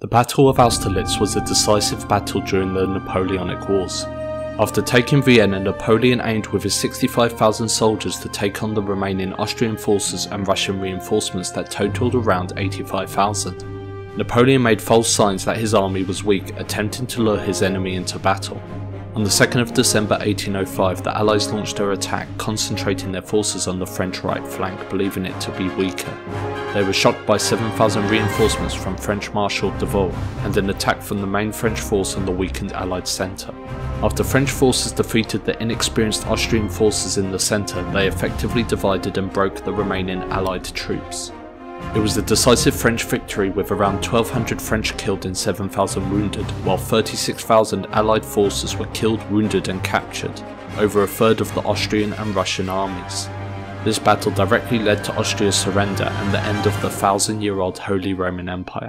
The Battle of Austerlitz was a decisive battle during the Napoleonic Wars. After taking Vienna, Napoleon aimed with his 65,000 soldiers to take on the remaining Austrian forces and Russian reinforcements that totaled around 85,000. Napoleon made false signs that his army was weak, attempting to lure his enemy into battle. On the 2nd of December 1805, the Allies launched their attack, concentrating their forces on the French right flank, believing it to be weaker. They were shocked by 7,000 reinforcements from French Marshal Davout and an attack from the main French force on the weakened Allied centre. After French forces defeated the inexperienced Austrian forces in the centre, they effectively divided and broke the remaining Allied troops. It was a decisive French victory with around 1200 French killed and 7000 wounded, while 36,000 Allied forces were killed, wounded and captured, over a third of the Austrian and Russian armies. This battle directly led to Austria's surrender and the end of the thousand year old Holy Roman Empire.